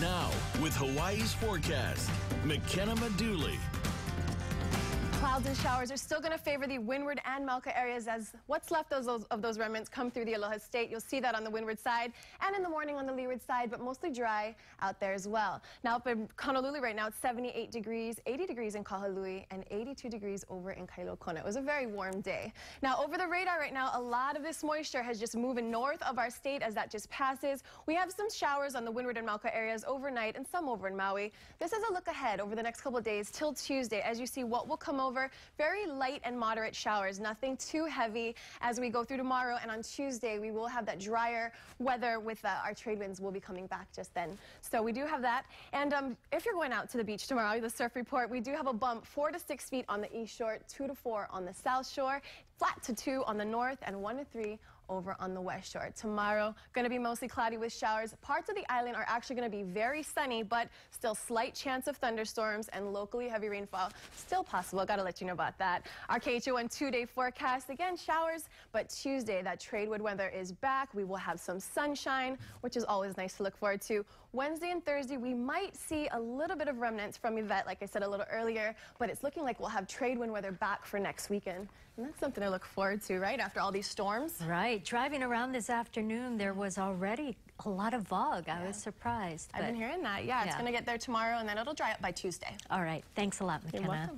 Now, with Hawaii's forecast, McKenna Maduli. Clouds and showers are still going to favor the windward and mauka areas as what's left of those, of those remnants come through the Aloha State. You'll see that on the windward side and in the morning on the leeward side, but mostly dry out there as well. Now up in Honolulu right now, it's 78 degrees, 80 degrees in Kahului, and 82 degrees over in Kailua Kona. It was a very warm day. Now over the radar right now, a lot of this moisture has just moving north of our state as that just passes. We have some showers on the windward and mauka areas overnight and some over in Maui. This is a look ahead over the next couple of days till Tuesday as you see what will come over over. Very light and moderate showers, nothing too heavy as we go through tomorrow. And on Tuesday, we will have that drier weather with uh, our trade winds will be coming back just then. So we do have that. And um, if you're going out to the beach tomorrow, the surf report, we do have a bump four to six feet on the east shore, two to four on the south shore, flat to two on the north, and one to three over on the west shore. Tomorrow, going to be mostly cloudy with showers. Parts of the island are actually going to be very sunny, but still slight chance of thunderstorms and locally heavy rainfall still possible. Got to let you know about that. Our KHON two-day forecast, again, showers, but Tuesday, that trade wind weather is back. We will have some sunshine, which is always nice to look forward to. Wednesday and Thursday, we might see a little bit of remnants from Ivette, like I said a little earlier, but it's looking like we'll have trade wind weather back for next weekend. And that's something to look forward to, right, after all these storms? Right driving around this afternoon, there was already a lot of fog. I was surprised. I've been hearing that. Yeah, yeah. it's going to get there tomorrow, and then it'll dry up by Tuesday. All right. Thanks a lot, McKenna.